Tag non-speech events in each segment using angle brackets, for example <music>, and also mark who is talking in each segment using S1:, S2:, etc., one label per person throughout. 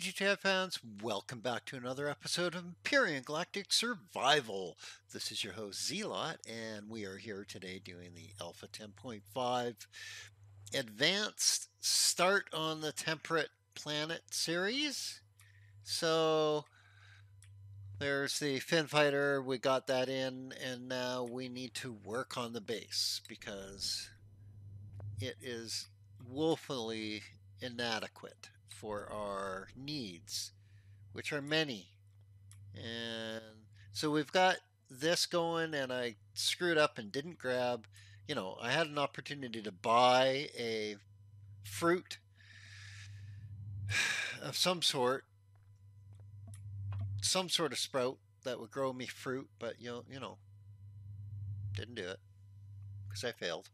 S1: GTI fans, welcome back to another episode of Empyrion Galactic Survival. This is your host Zealot, and we are here today doing the Alpha 10.5 Advanced Start on the Temperate Planet series. So there's the Fin Fighter, we got that in, and now we need to work on the base because it is woefully inadequate for our needs, which are many. And so we've got this going, and I screwed up and didn't grab. You know, I had an opportunity to buy a fruit <sighs> of some sort, some sort of sprout that would grow me fruit, but you know, you know, didn't do it because I failed.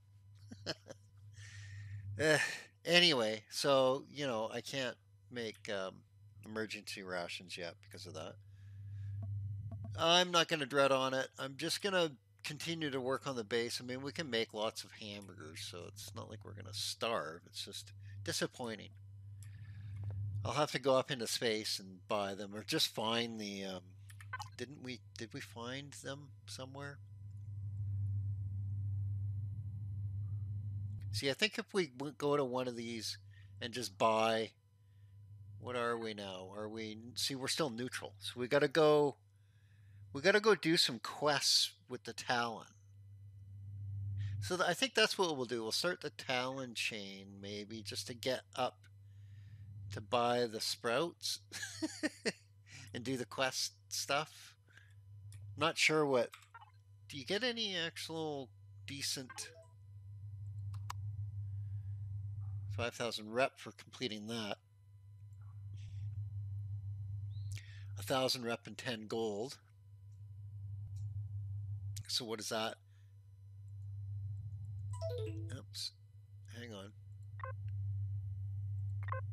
S1: <laughs> eh, Anyway, so you know I can't make um, emergency rations yet because of that. I'm not going to dread on it. I'm just going to continue to work on the base. I mean, we can make lots of hamburgers, so it's not like we're going to starve. It's just disappointing. I'll have to go up into space and buy them, or just find the. Um, didn't we? Did we find them somewhere? See, I think if we go to one of these and just buy, what are we now? Are we, see, we're still neutral. So we got to go, we got to go do some quests with the Talon. So I think that's what we'll do. We'll start the Talon chain maybe just to get up to buy the sprouts <laughs> and do the quest stuff. not sure what. Do you get any actual decent 5,000 rep for completing that. A thousand rep and 10 gold. So what is that? Oops. Hang on.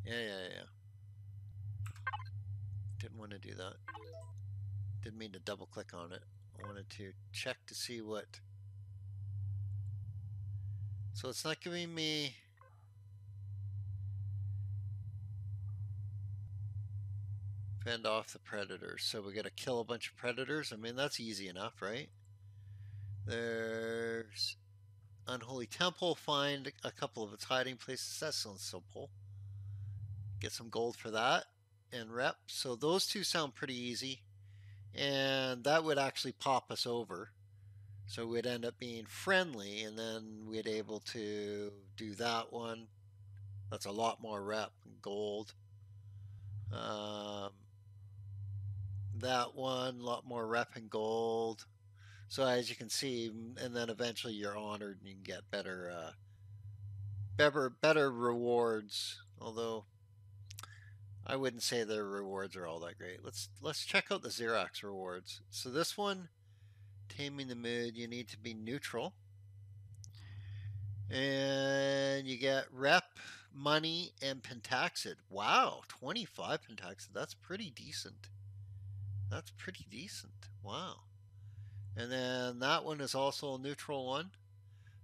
S1: Yeah, yeah, yeah. Didn't want to do that. Didn't mean to double click on it. I wanted to check to see what. So it's not giving me Fend off the predators. So we got to kill a bunch of predators. I mean, that's easy enough, right? There's Unholy Temple. Find a couple of its hiding places. That sounds simple. Get some gold for that and rep. So those two sound pretty easy. And that would actually pop us over. So we'd end up being friendly, and then we'd able to do that one. That's a lot more rep and gold. Um, that one, a lot more rep and gold. So as you can see, and then eventually you're honored and you can get better, uh, better, better rewards. Although I wouldn't say their rewards are all that great. Let's let's check out the Zirax rewards. So this one, taming the mood, you need to be neutral, and you get rep, money, and pentaxid. Wow, 25 pentaxid. That's pretty decent. That's pretty decent. Wow. And then that one is also a neutral one.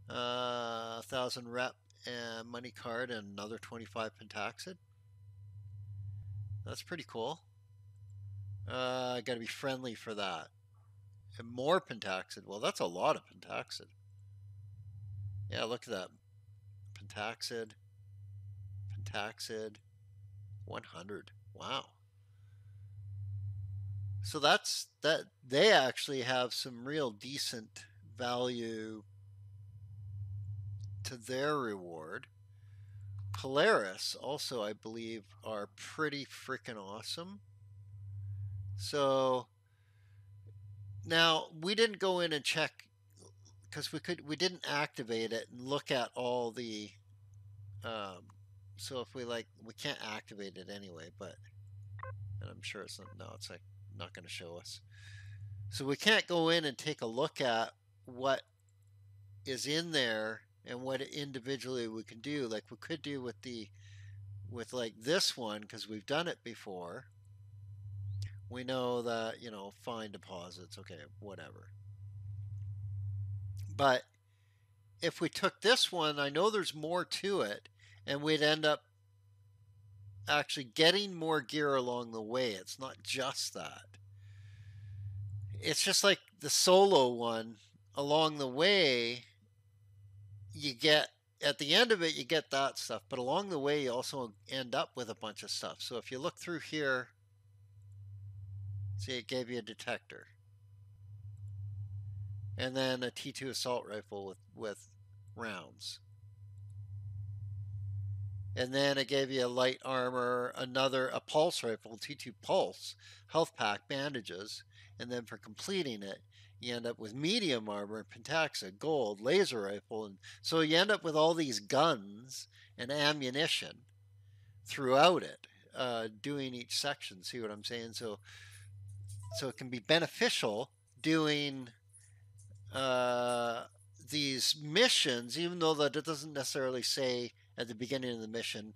S1: Uh, 1000 rep and money card and another 25 pentaxid. That's pretty cool. Uh, got to be friendly for that. And more pentaxid. Well, that's a lot of pentaxid. Yeah, look at that. Pentaxid. Pentaxid. 100. Wow. So that's that they actually have some real decent value to their reward. Polaris also, I believe, are pretty freaking awesome. So now we didn't go in and check because we could we didn't activate it and look at all the um, so if we like we can't activate it anyway but and I'm sure it's not no it's like not going to show us. So we can't go in and take a look at what is in there and what individually we can do. Like we could do with the with like this one because we've done it before. We know that you know find deposits okay whatever. But if we took this one I know there's more to it and we'd end up actually getting more gear along the way. It's not just that. It's just like the solo one. Along the way, you get at the end of it, you get that stuff, but along the way, you also end up with a bunch of stuff. So if you look through here, see, it gave you a detector, and then a T2 assault rifle with with rounds. And then it gave you a light armor, another a pulse rifle, T2 pulse, health pack, bandages, and then for completing it, you end up with medium armor, pentaxa, gold, laser rifle, and so you end up with all these guns and ammunition throughout it, uh, doing each section. See what I'm saying? So, so it can be beneficial doing uh, these missions, even though that it doesn't necessarily say at the beginning of the mission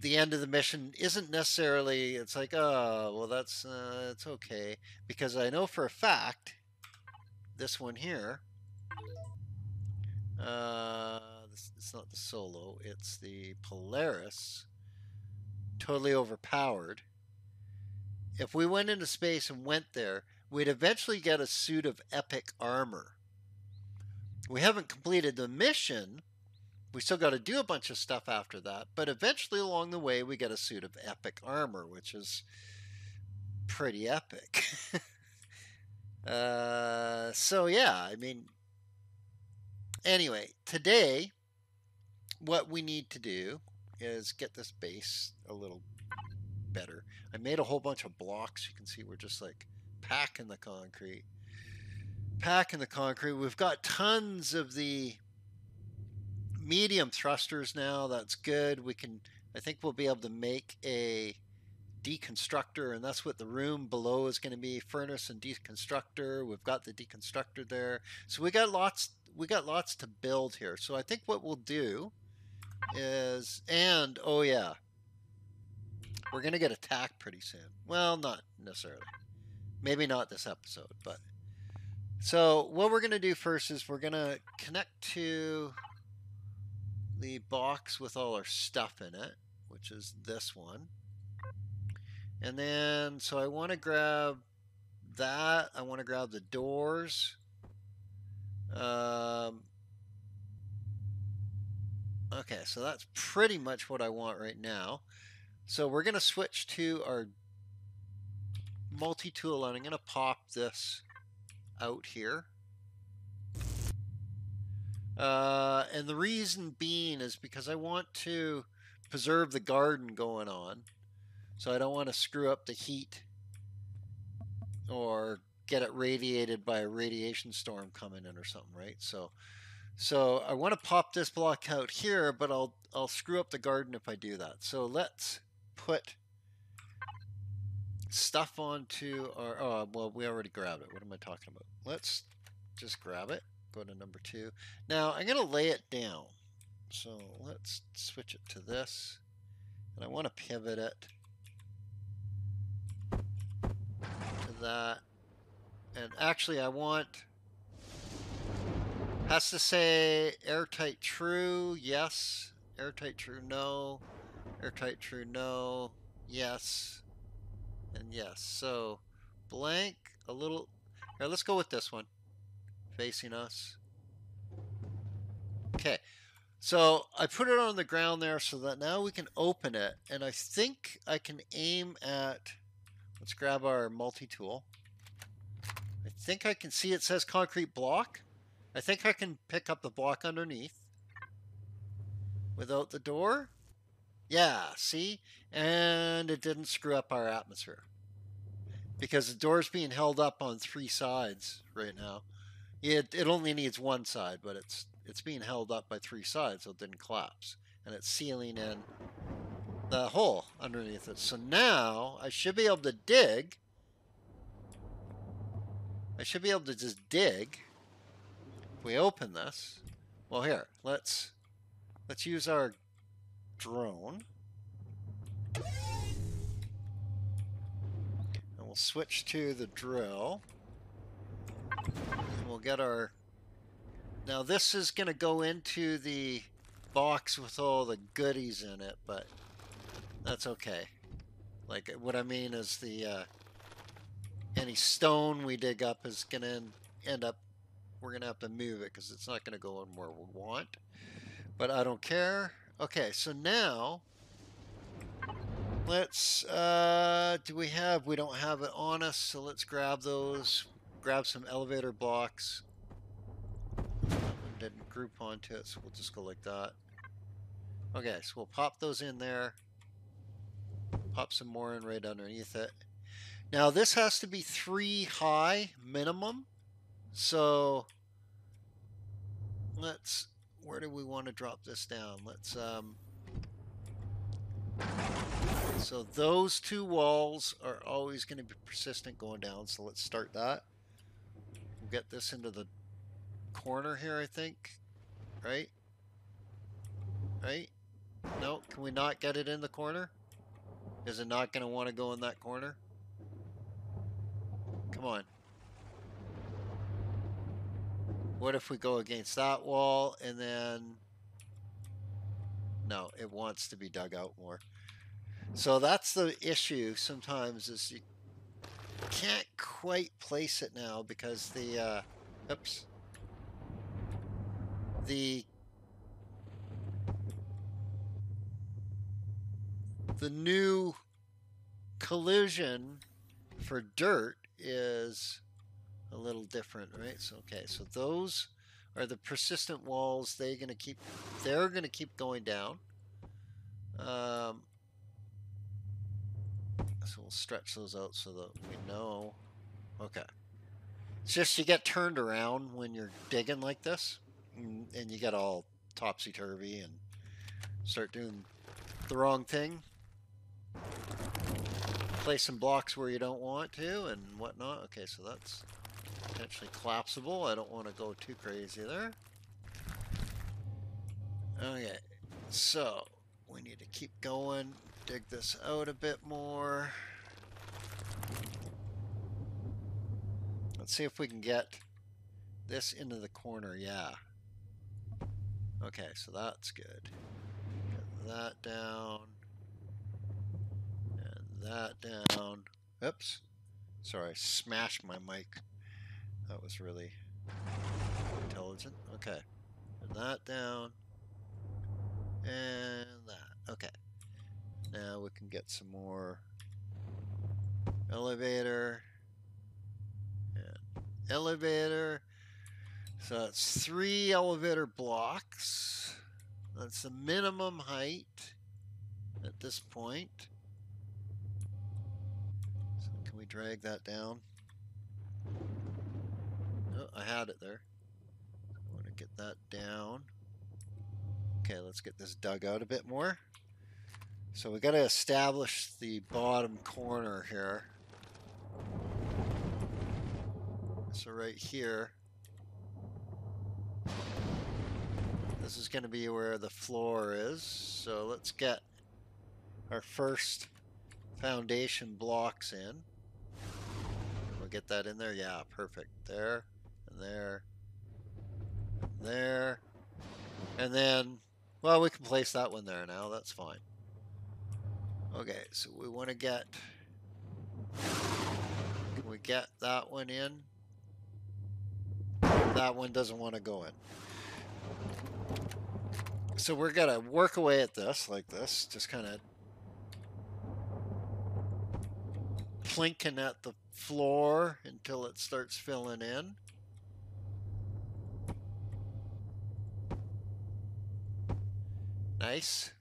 S1: the end of the mission isn't necessarily it's like oh well that's uh, it's okay because I know for a fact this one here uh, this, it's not the solo it's the Polaris totally overpowered. If we went into space and went there we'd eventually get a suit of epic armor. We haven't completed the mission we still got to do a bunch of stuff after that, but eventually along the way we get a suit of epic armor, which is pretty epic. <laughs> uh, so yeah, I mean, anyway, today what we need to do is get this base a little better. I made a whole bunch of blocks. You can see we're just like packing the concrete. Packing the concrete. We've got tons of the medium thrusters now. That's good. We can, I think we'll be able to make a deconstructor and that's what the room below is going to be furnace and deconstructor we've got the deconstructor there so we got lots we got lots to build here so i think what we'll do is and oh yeah we're going to get attacked pretty soon well not necessarily maybe not this episode but so what we're going to do first is we're going to connect to the box with all our stuff in it, which is this one. And then, so I want to grab that. I want to grab the doors. Um, okay, so that's pretty much what I want right now. So we're going to switch to our multi-tool and I'm going to pop this out here. Uh, and the reason being is because I want to preserve the garden going on. So I don't want to screw up the heat or get it radiated by a radiation storm coming in or something, right? So so I want to pop this block out here, but I'll I'll screw up the garden if I do that. So let's put stuff onto our oh well we already grabbed it. What am I talking about? Let's just grab it go to number two. Now I'm going to lay it down. So let's switch it to this. And I want to pivot it to that. And actually I want, has to say airtight true, yes. Airtight true, no. Airtight true, no. Yes. And yes. So blank, a little, here, let's go with this one facing us. Okay, so I put it on the ground there so that now we can open it. And I think I can aim at, let's grab our multi-tool. I think I can see it says concrete block. I think I can pick up the block underneath without the door. Yeah, see? And it didn't screw up our atmosphere. Because the door's being held up on three sides right now. It it only needs one side, but it's it's being held up by three sides, so it didn't collapse, and it's sealing in the hole underneath it. So now I should be able to dig. I should be able to just dig. If we open this, well, here let's let's use our drone. And we'll switch to the drill we'll get our... Now this is going to go into the box with all the goodies in it, but That's okay. Like, what I mean is the, uh, any stone we dig up is going to end up, we're going to have to move it because it's not going to go in where we want. But I don't care. Okay, so now, let's, uh, do we have, we don't have it on us, so let's grab those, grab some elevator blocks. Didn't group onto it, so we'll just go like that. Okay, so we'll pop those in there. Pop some more in right underneath it. Now this has to be three high minimum. So let's, where do we want to drop this down? Let's, um, so those two walls are always going to be persistent going down. So let's start that. Get this into the corner here, I think. Right? Right? No, can we not get it in the corner? Is it not going to want to go in that corner? Come on. What if we go against that wall and then... No, it wants to be dug out more. So that's the issue sometimes is you can't quite place it now because the, uh, oops, the the new collision for dirt is a little different, right? So okay, so those are the persistent walls. They're gonna keep they're gonna keep going down. Um, so we'll stretch those out so that we know. Okay. It's just you get turned around when you're digging like this, and, you get all topsy-turvy and start doing the wrong thing place some blocks where you don't want to and whatnot. Okay, so that's potentially collapsible. I don't want to go too crazy there. Okay, so we need to keep going, dig this out a bit more. Let's see if we can get this into the corner. Yeah. Okay, so that's good. Get that down And that down. Oops. Sorry, I smashed my mic. That was really intelligent. Okay. And that down. And that. Okay. Now we can get some more elevator. And elevator. So that's three elevator blocks. That's the minimum height at this point. So can we drag that down. Oh, I had it there. I want to get that down. Okay, let's get this dug out a bit more. So we got to establish the bottom corner here. So right here, this is going to be where the floor is. So let's get our first foundation blocks in We'll get that in there? Yeah, perfect. There, and there, and there. And then, well, we can place that one there now. That's fine. Okay, so we want to get, can we get that one in? That one doesn't want to go in. So we're going to work away at this like this, just kind of plinking at the floor until it starts filling in. Nice.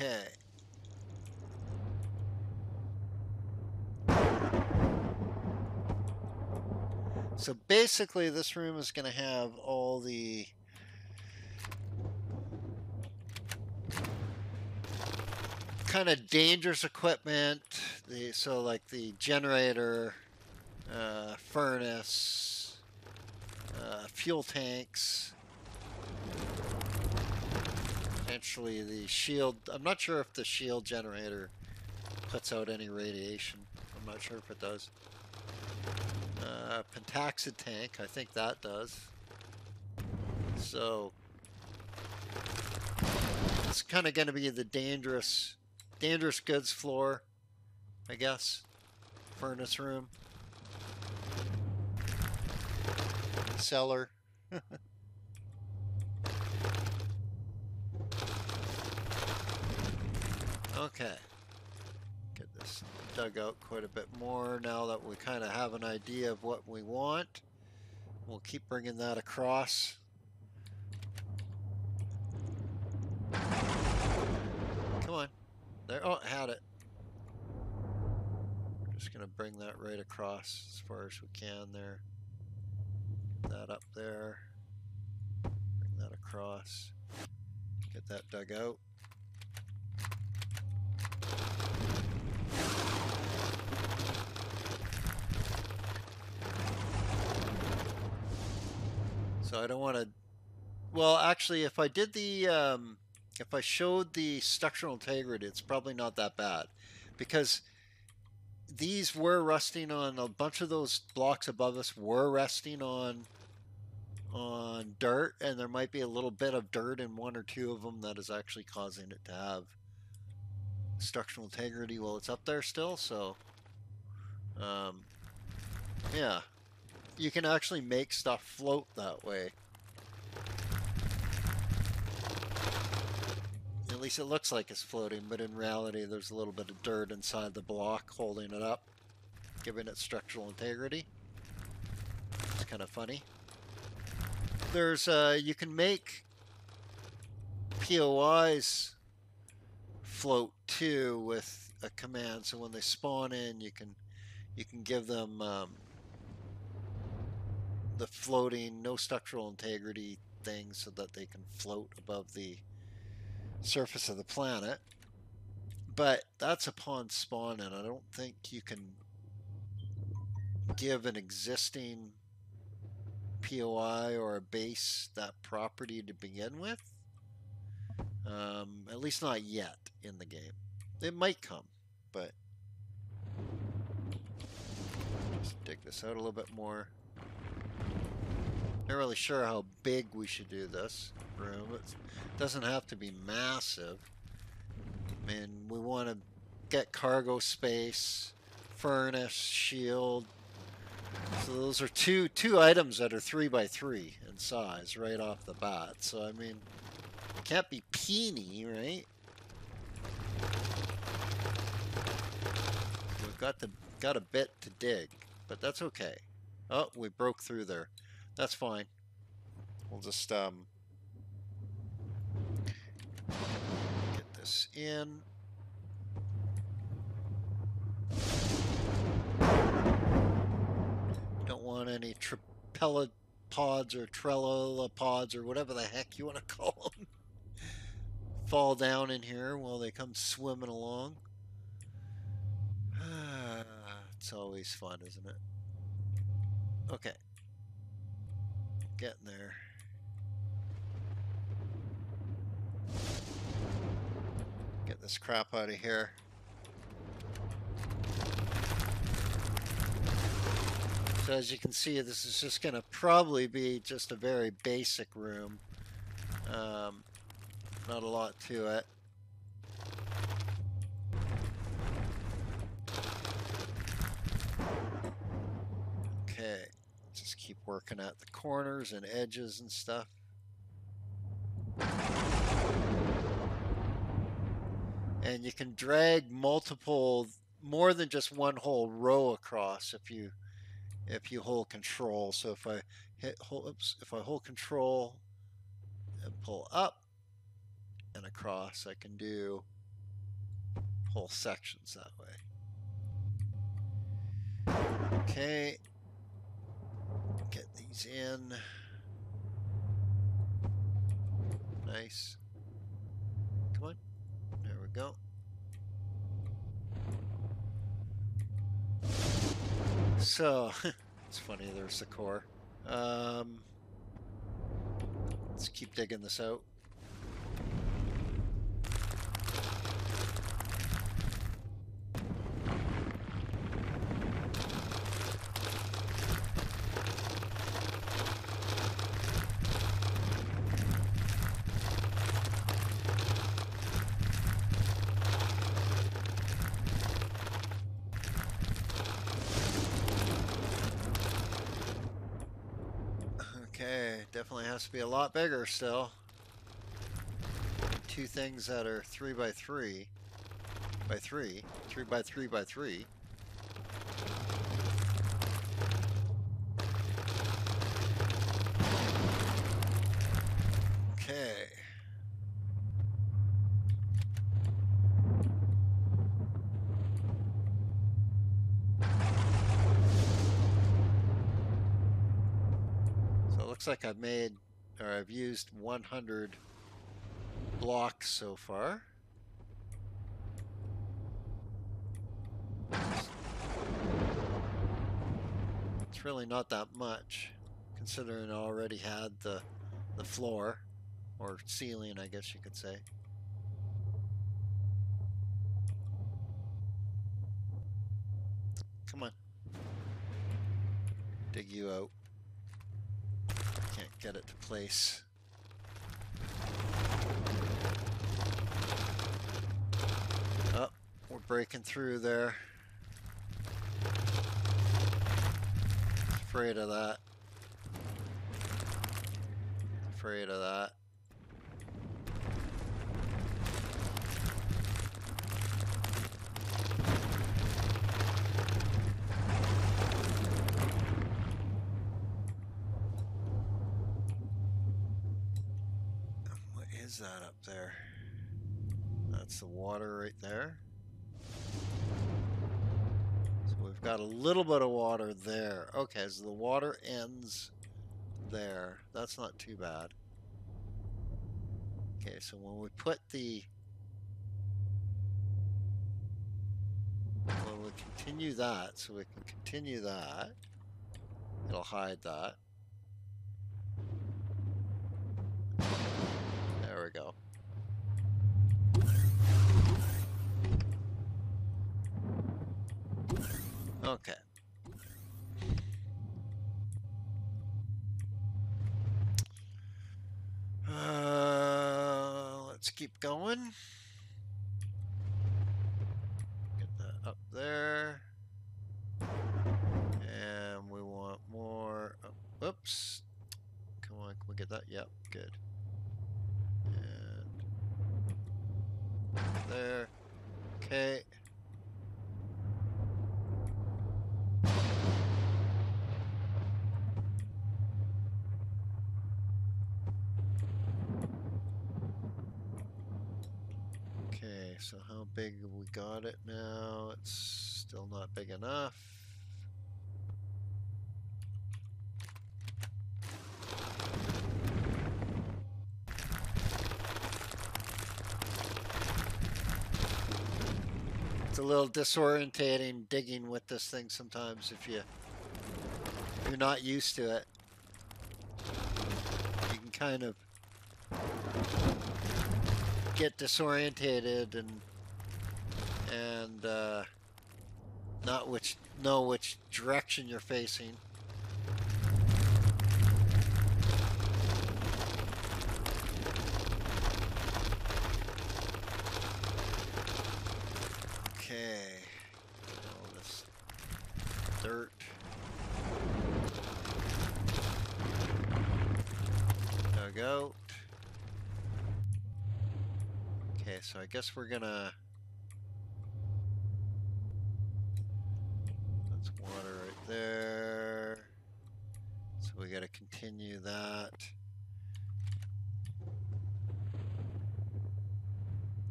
S1: Okay. So basically this room is going to have all the kind of dangerous equipment. The so like the generator, uh, furnace, uh, fuel tanks. Potentially the shield. I'm not sure if the shield generator puts out any radiation. I'm not sure if it does. Uh, pentaxid tank. I think that does. So it's kind of going to be the dangerous, dangerous goods floor, I guess. Furnace room. Cellar. <laughs> okay. Get this dug out quite a bit more now that we kind of have an idea of what we want. We'll keep bringing that across. Come on. There. Oh, had it. Just going to bring that right across as far as we can there. That up there. Bring that across. Get that dug out. So I don't want to. Well, actually, if I did the, um, if I showed the structural integrity, it's probably not that bad, because these were resting on a bunch of those blocks above us were resting on on dirt, and there might be a little bit of dirt in one or two of them that is actually causing it to have structural integrity while it's up there still. So, um, yeah you can actually make stuff float that way. At least it looks like it's floating, but in reality there's a little bit of dirt inside the block holding it up, giving it structural integrity. It's kind of funny. There's, uh, you can make POIs float too with a command, so when they spawn in you can you can give them um, the floating, no structural integrity thing so that they can float above the surface of the planet. But that's upon spawn, and I don't think you can give an existing POI or a base that property to begin with. Um, at least not yet in the game. It might come, but just dig this out a little bit more. Not really sure how big we should do this room. It doesn't have to be massive. I mean, we want to get cargo space, furnace, shield. So those are two two items that are three by three in size right off the bat. So I mean, can't be peeny, right? We've got the got a bit to dig, but that's okay. Oh, we broke through there. That's fine. We'll just um, get this in. Don't want any pods or pods or whatever the heck you want to <laughs> call them fall down in here while they come swimming along. <sighs> it's always fun, isn't it? Okay getting there. Get this crap out of here. So as you can see, this is just going to probably be just a very basic room. Um, not a lot to it. Okay keep working at the corners and edges and stuff. And you can drag multiple, more than just one whole row across if you if you hold control. So if I hit, oops, if I hold control and pull up and across, I can do whole sections that way. Okay, In. Nice. Come on. There we go. So, <laughs> it's funny, there's the core. Um, let's keep digging this out. Definitely has to be a lot bigger still. Two things that are three by three by three, three by three by three. Okay. So it looks like I've made, or I've used 100 blocks so far. It's really not that much, considering I already had the, the floor, or ceiling I guess you could say. Come on. Dig you out. Get it to place. Oh, we're breaking through there. Afraid of that. Afraid of that. What is that up there? The water right there. So we've got a little bit of water there. Okay, so the water ends there. That's not too bad. Okay, so when we put the when we continue that, so we can continue that, it'll hide that. There we go. Okay. Uh, let's keep going. Get that up there. And we want more. Oh, whoops. Come on, can we get that? Yep, good. And there. Okay. Okay, so how big have we got it now? It's still not big enough. It's a little disorientating digging with this thing sometimes if you if you're not used to it. You can kind of get disorientated and and uh, not which know which direction you're facing. Okay, all this dirt. Okay, so I guess we're gonna. That's water right there. So we gotta continue that.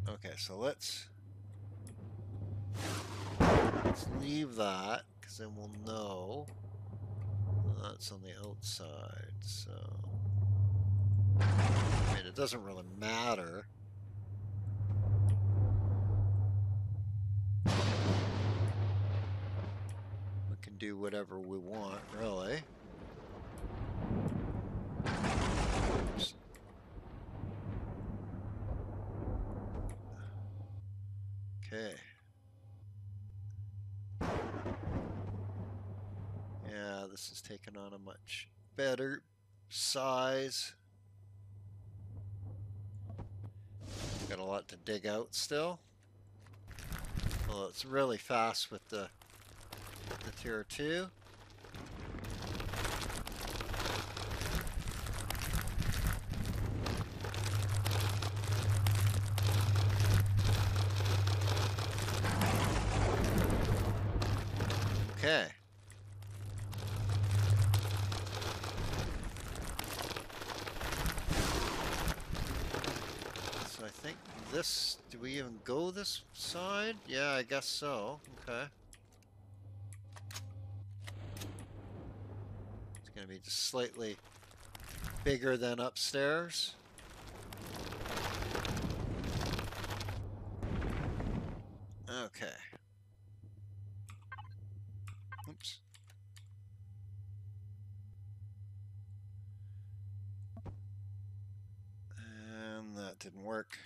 S1: Okay, so let's let's leave that because then we'll know that's on the outside. So I mean, it doesn't really matter. We can do whatever we want, really. this has taken on a much better size. Got a lot to dig out still. Well, it's really fast with the, the tier 2. Okay. Even go this side? Yeah, I guess so. Okay. It's gonna be just slightly bigger than upstairs. Okay. Oops. And that didn't work.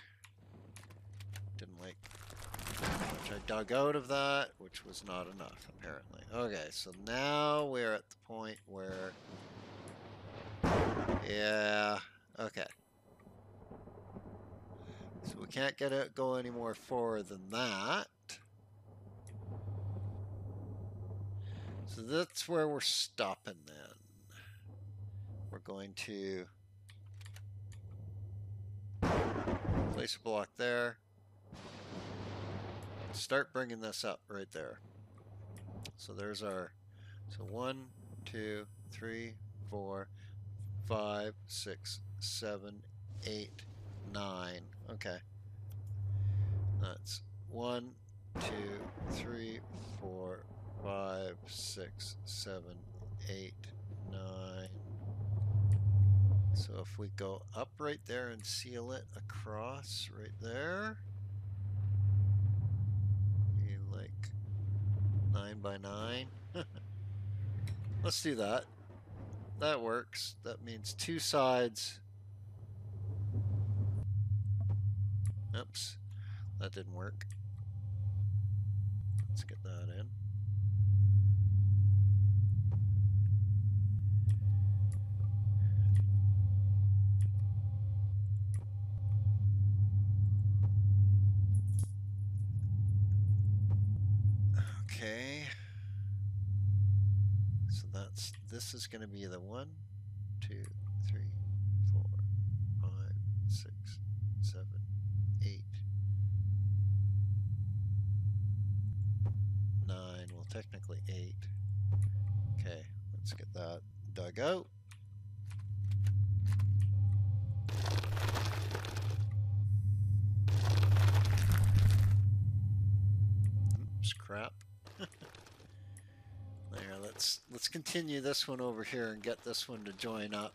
S1: Didn't like which I dug out of that, which was not enough, apparently. Okay, so now we're at the point where... Yeah, okay. So we can't get it go any more forward than that. So that's where we're stopping then. We're going to place a block there. Start bringing this up right there. So there's our, so one, two, three, four, five, six, seven, eight, nine. Okay. That's one, two, three, four, five, six, seven, eight, nine. So if we go up right there and seal it across right there, like nine by nine. <laughs> Let's do that. That works. That means two sides. Oops, that didn't work. Let's get that in. Okay. So that's this is going to be the one, two, three, four, five, six, seven, eight, nine. Well, technically eight. Okay, let's get that dug out. Oops, crap. there, let's let's continue this one over here and get this one to join up.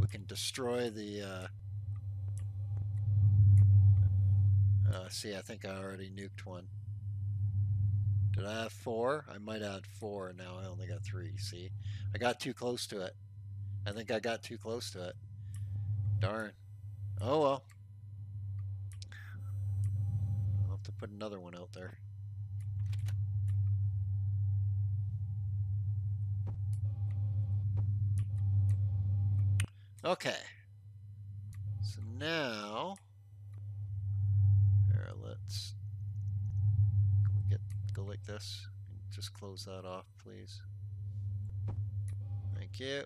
S1: We can destroy the uh, uh, see, I think I already nuked one. Did I have four? I might add four. Now I only got three. See? I got too close to it. I think I got too close to it. Darn. Oh well. I'll have to put another one out there. Okay. So now, here, let's we get go like this? Just close that off, please. Thank you.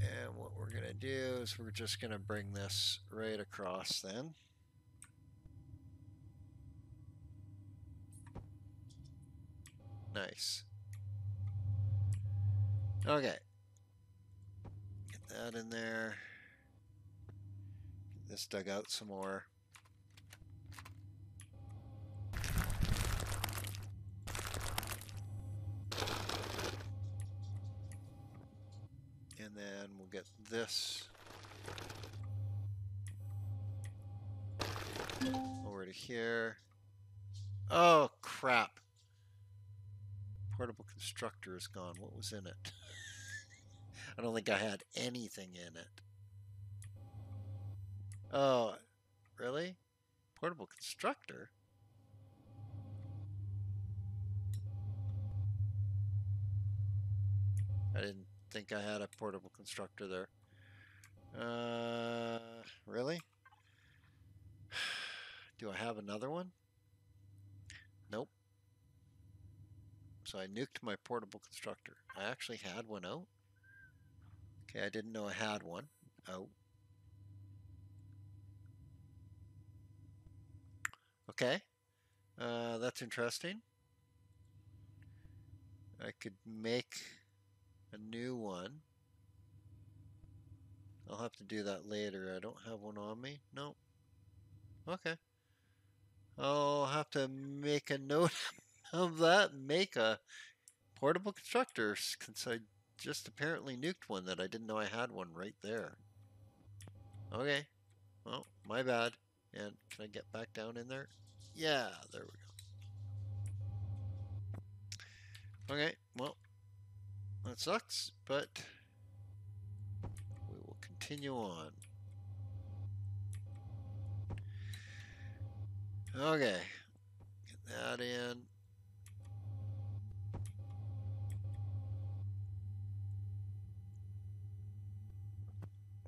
S1: And what we're going to do is we're just going to bring this right across then. Nice. Okay. Get that in there. Get this dug out some more. Get this over to here. Oh, crap. Portable constructor is gone. What was in it? <laughs> I don't think I had anything in it. Oh, really? Portable constructor? I didn't think I had a portable constructor there. Uh, really? <sighs> Do I have another one? Nope. So I nuked my portable constructor. I actually had one out. Okay, I didn't know I had one out. Okay, uh, that's interesting. I could make a new one. I'll have to do that later. I don't have one on me. No. Okay. I'll have to make a note <laughs> of that. Make a portable constructor since I just apparently nuked one that I didn't know I had one right there. Okay. Well, my bad. And can I get back down in there? Yeah, there we go. Okay, well, that sucks, but we will continue on. Okay, get that in.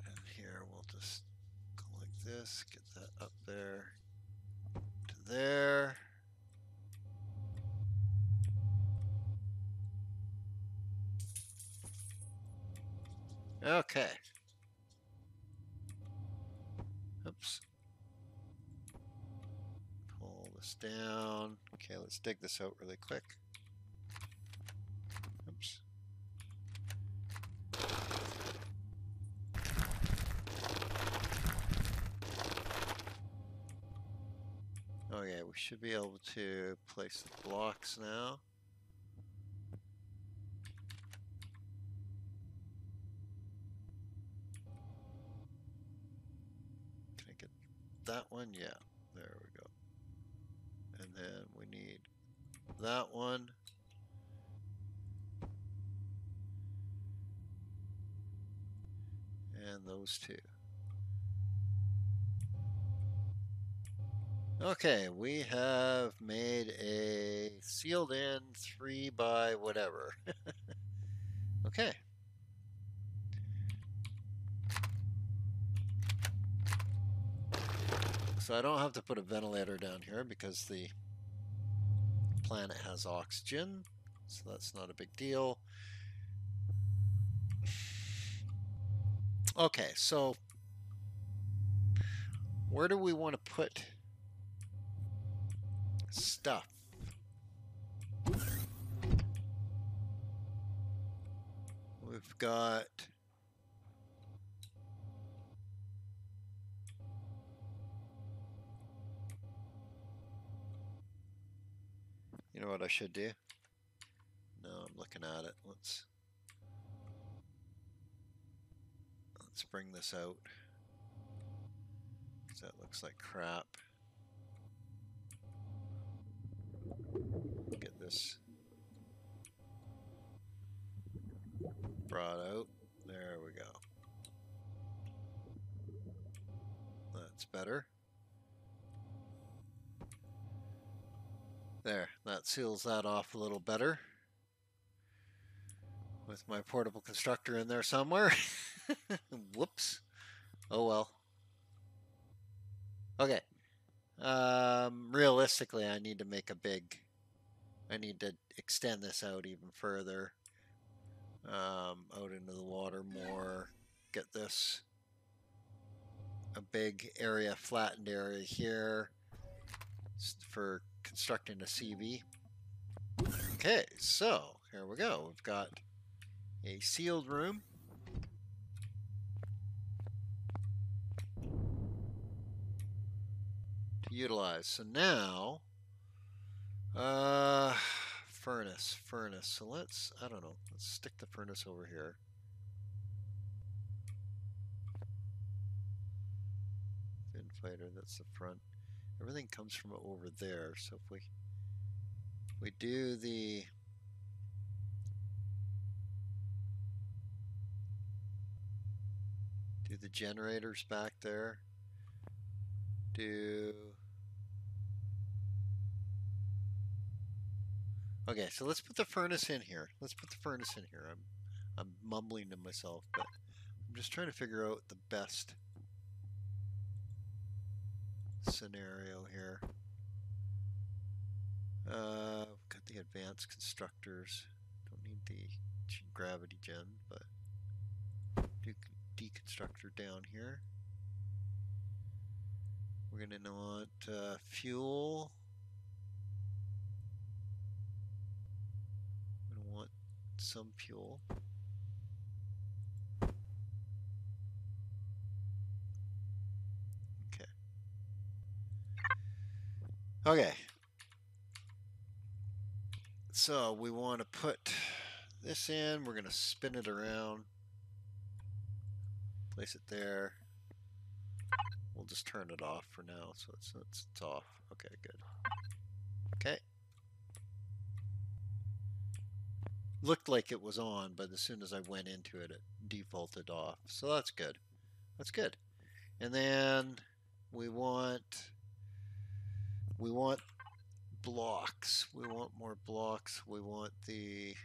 S1: And here we'll just go like this, get that up there to there. Okay. Oops. Pull this down. Okay, let's dig this out really quick. Oops. Oh okay, we should be able to place the blocks now. Can I get that one? Yeah, there we go. And then we need that one. And those two. Okay, we have made a sealed in three by whatever. <laughs> okay. So I don't have to put a ventilator down here because the planet has oxygen, so that's not a big deal. Okay, so where do we want to put stuff? We've got know what I should do? No, I'm looking at it. Let's let's bring this out. that looks like crap. Get this brought out. There we go. That's better. There, that seals that off a little better. With my portable constructor in there somewhere. <laughs> Whoops. Oh well. Okay. Um, realistically, I need to make a big. I need to extend this out even further. Um, out into the water more. Get this. A big area, flattened area here. For constructing a CV. Okay, so here we go. We've got a sealed room. To utilize. So now, uh, furnace, furnace. So let's, I don't know, let's stick the furnace over here. Fin fighter, that's the front everything comes from over there. So if we we do the do the generators back there, do Okay, so let's put the furnace in here. Let's put the furnace in here. I'm I'm mumbling to myself, but I'm just trying to figure out the best scenario here. Uh, got the advanced constructors. Don't need the gravity gen, but deconstructor down here. We're going to want uh, fuel. We're going to want some fuel. Okay. Okay. So we want to put this in. We're going to spin it around. Place it there. We'll just turn it off for now, so it's, it's, it's off. Okay, good. Okay. Looked like it was on, but as soon as I went into it, it defaulted off. So that's good. That's good. And then we want we want blocks. We want more blocks. We want the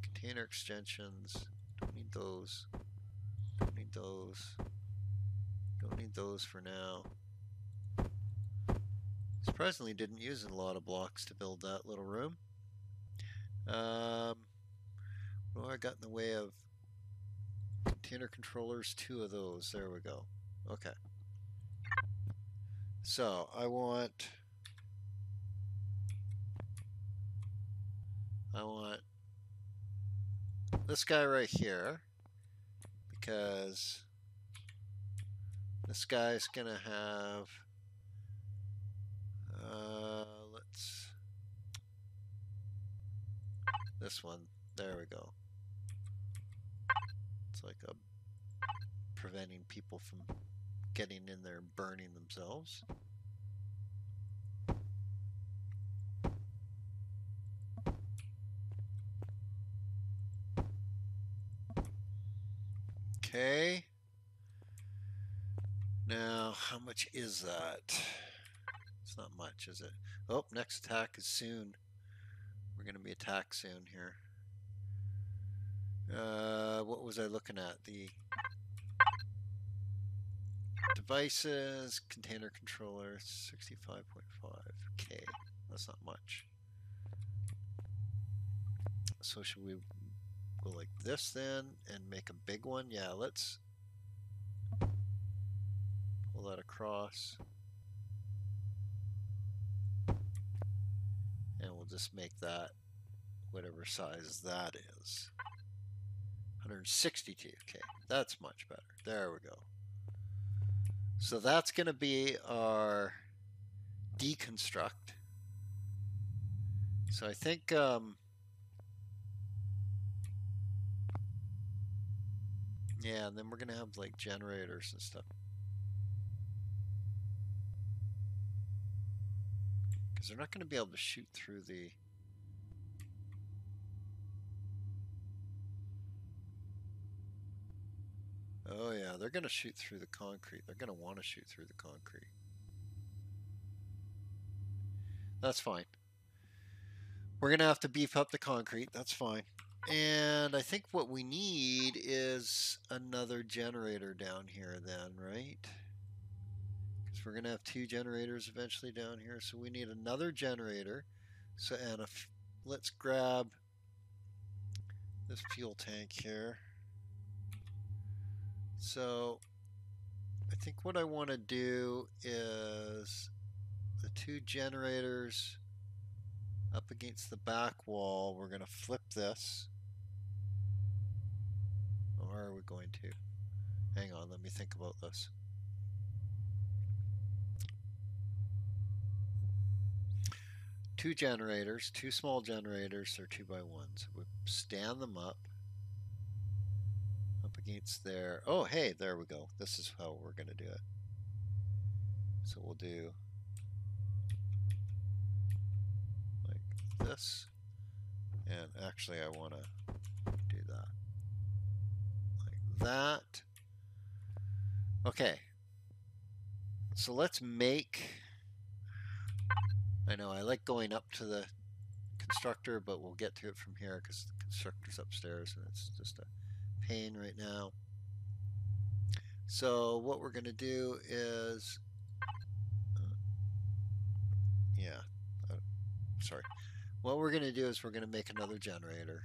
S1: container extensions. Don't need those. Don't need those. Don't need those for now. Surprisingly, didn't use a lot of blocks to build that little room. Um, do I got in the way of container controllers? Two of those. There we go. Okay. So I want I want this guy right here because this guy's gonna have uh, let's this one. There we go. It's like a preventing people from getting in there and burning themselves okay now, how much that? It's not much, is it? Oh, next attack is soon. We're going to be attacked soon here. Uh, what was I looking at? The devices, container controller, 65.5k. That's not much. So should we go like this then and make a big one? Yeah, let's pull that across. And we'll just make that whatever size that is. 162, okay, that's much better. There we go. So that's going to be our deconstruct. So I think um, yeah, and then we're going to have like generators and stuff. They're not going to be able to shoot through the... Oh yeah, they're going to shoot through the concrete. They're going to want to shoot through the concrete. That's fine. We're going to have to beef up the concrete. That's fine. And I think what we need is another generator down here then, right? We're going to have two generators eventually down here. So we need another generator. So and if, let's grab this fuel tank here. So I think what I want to do is the two generators up against the back wall. We're going to flip this. Or are we going to? Hang on, let me think about this. Two generators, two small generators, they're two by ones. We stand them up, up against there. Oh, hey, there we go. This is how we're going to do it. So we'll do like this. And actually, I want to do that. Like that. Okay. So let's make I know I like going up to the constructor, but we'll get to it from here because the constructor's upstairs and it's just a pain right now. So what we're going to do is, uh, yeah, uh, sorry. What we're going to do is we're going to make another generator.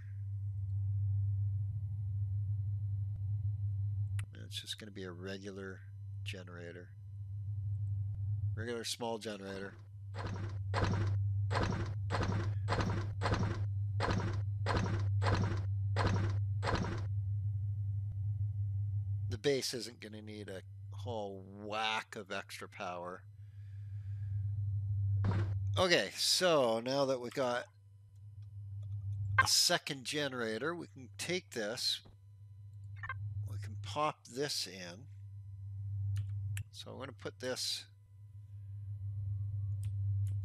S1: And it's just going to be a regular generator. Regular small generator. Base isn't going to need a whole whack of extra power. Okay, so now that we've got a second generator, we can take this, we can pop this in. So I'm going to put this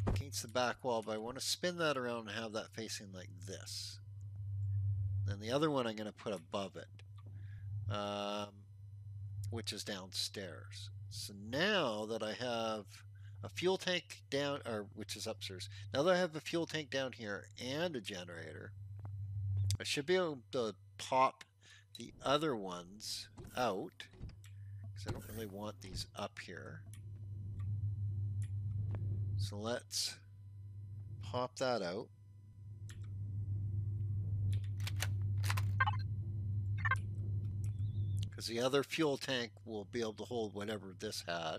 S1: against the back wall, but I want to spin that around and have that facing like this. Then the other one I'm going to put above it, um, which is downstairs. So now that I have a fuel tank down, or which is upstairs. Now that I have a fuel tank down here and a generator, I should be able to pop the other ones out because I don't really want these up here. So let's pop that out. Because the other fuel tank will be able to hold whatever this had.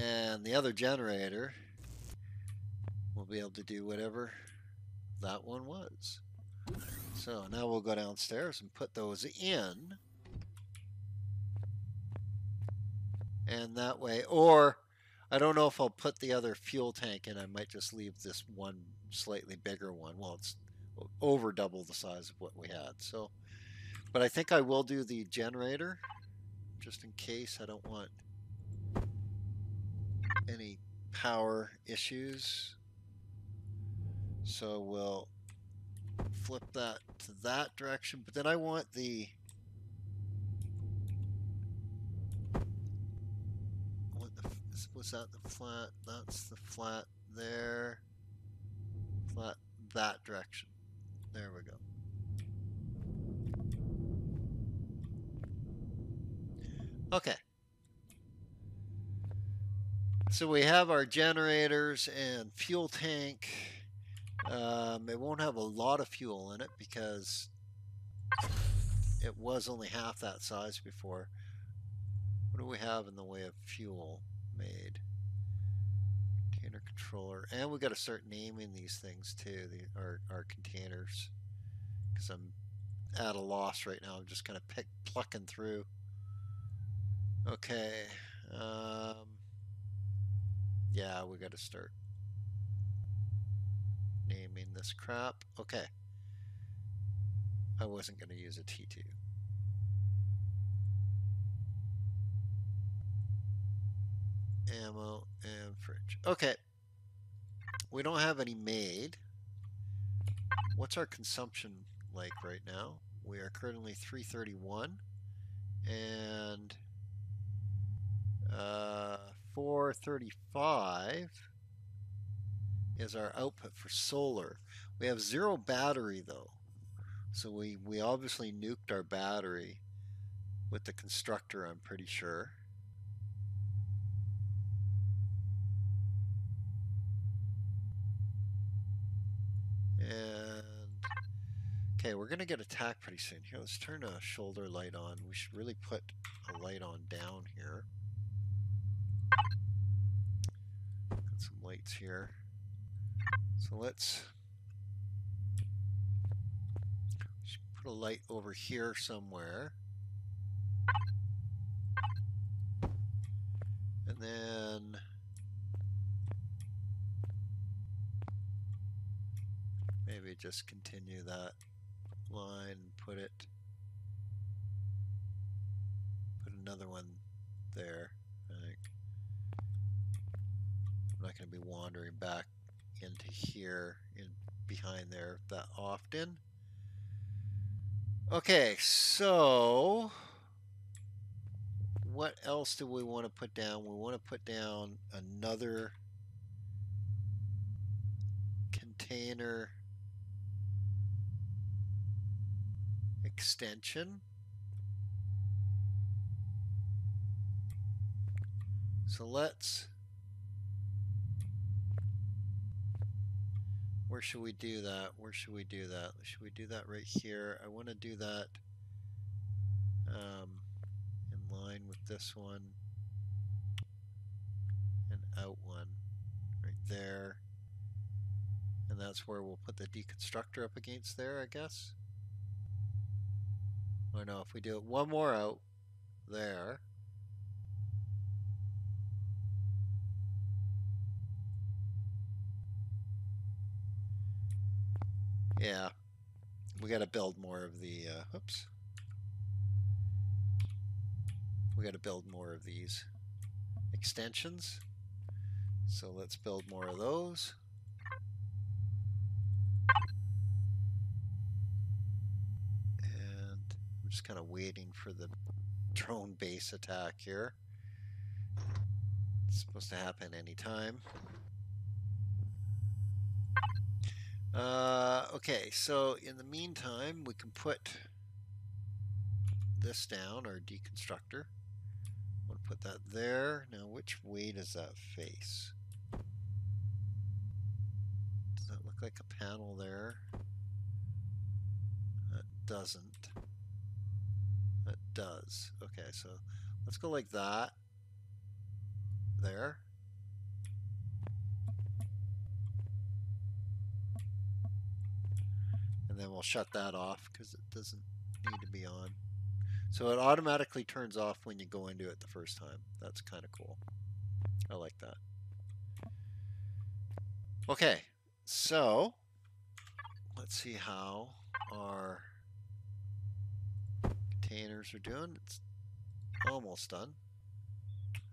S1: And the other generator will be able to do whatever that one was. So now we'll go downstairs and put those in. And that way, or I don't know if I'll put the other fuel tank in. I might just leave this one slightly bigger one. Well, it's over double the size of what we had. So, but I think I will do the generator just in case I don't want any power issues. So we'll flip that to that direction, but then I want the what the was that the flat? That's the flat there. Flat that direction. There we go. Okay. So we have our generators and fuel tank. Um, it won't have a lot of fuel in it because it was only half that size before. What do we have in the way of fuel made? Container controller. And we got to start naming these things too, the, our, our containers. Because I'm at a loss right now. I'm just kind of pick, plucking through. Okay. Um, yeah, we got to start naming this crap. Okay. I wasn't going to use a T2. Ammo and fridge. Okay. We don't have any made. What's our consumption like right now? We are currently 331 and uh, 435 is our output for solar. We have zero battery though. So we, we obviously nuked our battery with the constructor, I'm pretty sure. And okay, we're gonna get attacked pretty soon. Here, let's turn a shoulder light on. We should really put a light on down here. Some lights here. So let's put a light over here somewhere. And then maybe just continue that line, put it, put another one there. I'm not going to be wandering back into here in behind there that often. Okay, so what else do we want to put down? We want to put down another container extension. So let's Where should we do that? Where should we do that? Should we do that right here? I want to do that um, in line with this one and out one right there. And that's where we'll put the deconstructor up against there, I guess. Or no, if we do it one more out there. Yeah, we got to build more of the, uh, oops. We got to build more of these extensions. So let's build more of those. And I'm just kind of waiting for the drone base attack here. It's supposed to happen anytime. Uh, okay, so in the meantime, we can put this down, our deconstructor. We'll put that there. Now, which way does that face? Does that look like a panel there? That doesn't. That does. Okay, so let's go like that. There. Then we'll shut that off because it doesn't need to be on. So it automatically turns off when you go into it the first time. That's kind of cool. I like that. Okay, so let's see how our containers are doing. It's almost done.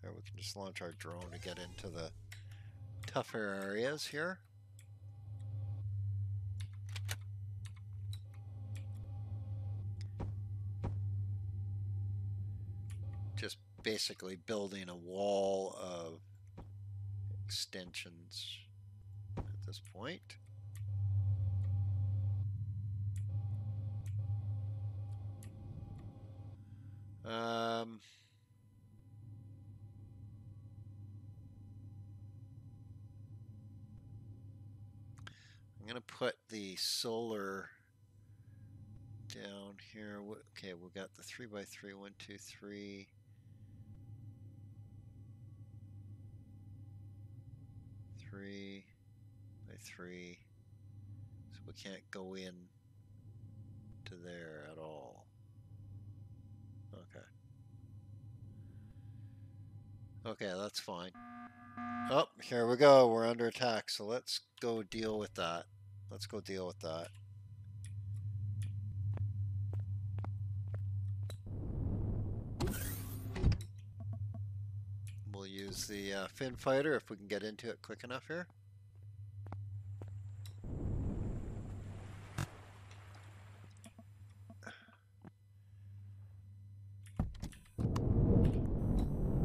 S1: There, we can just launch our drone to get into the tougher areas here. Basically building a wall of extensions at this point. Um, I'm going to put the solar down here. Okay, we've got the 3 by 3 1, 2, 3. Three by three. So we can't go in to there at all. Okay. Okay, that's fine. Oh, here we go. We're under attack. So let's go deal with that. Let's go deal with that. Use the uh, fin fighter if we can get into it quick enough here.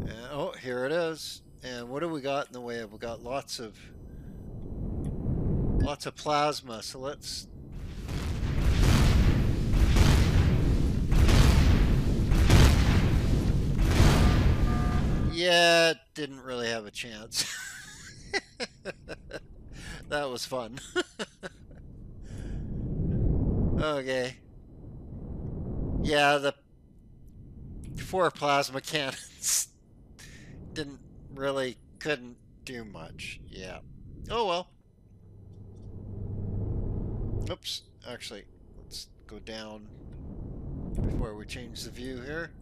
S1: And, oh, here it is. And what do we got in the way of? We got lots of lots of plasma. So let's Yeah, didn't really have a chance. <laughs> that was fun. <laughs> okay. Yeah, the four plasma cannons <laughs> didn't really couldn't do much. Yeah. Oh well. Oops. Actually, let's go down before we change the view here.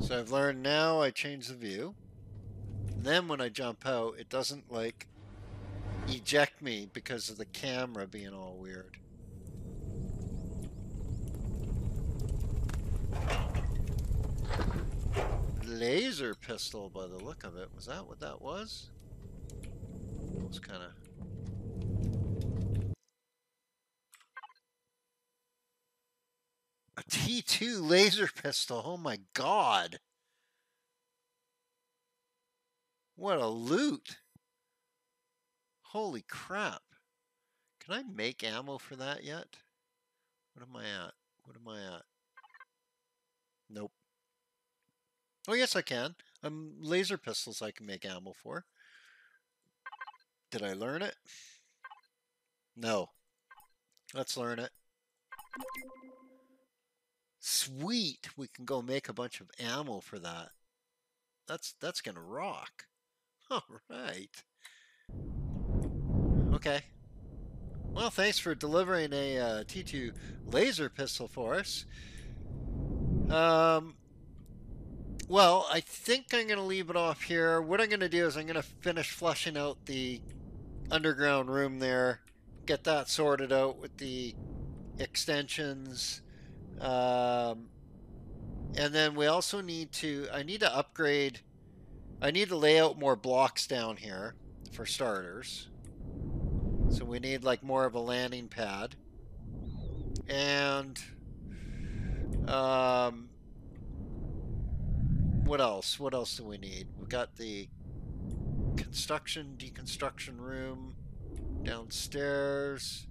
S1: So I've learned now I change the view. Then when I jump out, it doesn't like eject me because of the camera being all weird. Laser pistol by the look of it. Was that what that was? It was kind of... <laughs> A T2 laser pistol. Oh my god. What a loot. Holy crap. Can I make ammo for that yet? What am I at? What am I at? Nope. Oh, yes, I can. Um, laser pistols I can make ammo for. Did I learn it? No. Let's learn it. Sweet. We can go make a bunch of ammo for that. That's that's gonna rock. <laughs> All right. Okay. Well, thanks for delivering a uh, T2 laser pistol for us. Um, well, I think I'm going to leave it off here. What I'm going to do is I'm going to finish flushing out the underground room there, get that sorted out with the extensions. Um, and then we also need to, I need to upgrade, I need to lay out more blocks down here for starters. So we need like more of a landing pad. And um, what else? What else do we need? We've got the construction, deconstruction room downstairs.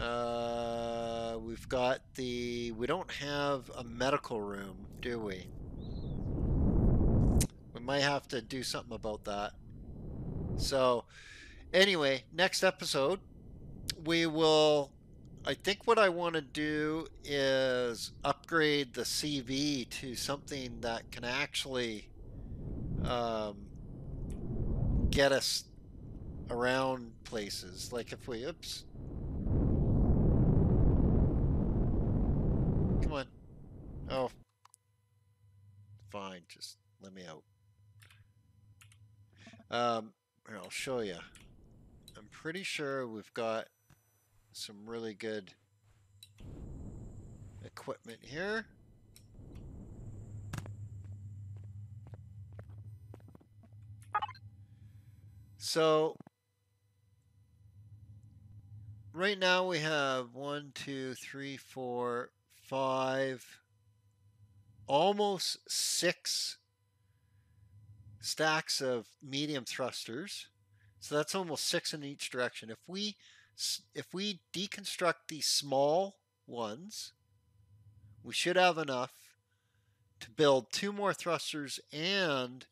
S1: Uh, we've got the, we don't have a medical room, do we? We might have to do something about that. So, Anyway, next episode, we will. I think what I want to do is upgrade the CV to something that can actually um, get us around places. Like if we, oops. Come on. Oh. Fine, just let me out. Um, I'll show you I'm pretty sure we've got some really good equipment here. So right now we have one, two, three, four, five, almost six stacks of medium thrusters. So that's almost six in each direction. If we if we deconstruct these small ones, we should have enough to build two more thrusters and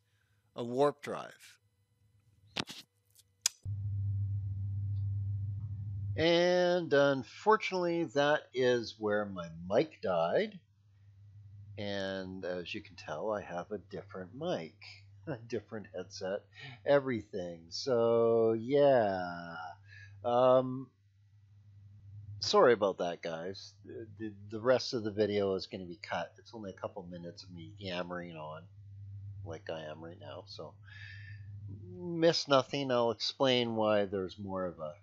S1: a warp drive. And unfortunately, that is where my mic died. And as you can tell, I have a different mic. <laughs> A different headset, everything. So yeah. Um, sorry about that, guys. The, the rest of the video is going to be cut. It's only a couple minutes of me yammering on, like I am right now. So miss nothing. I'll explain why there's more of a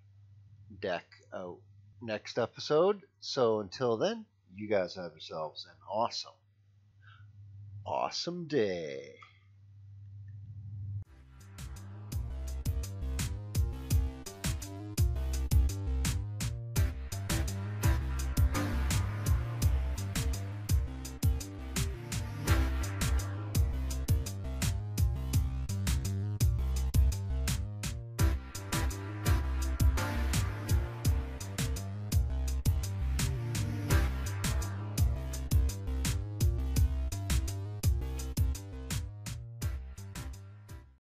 S1: deck out next episode. So until then, you guys have yourselves an awesome, awesome day.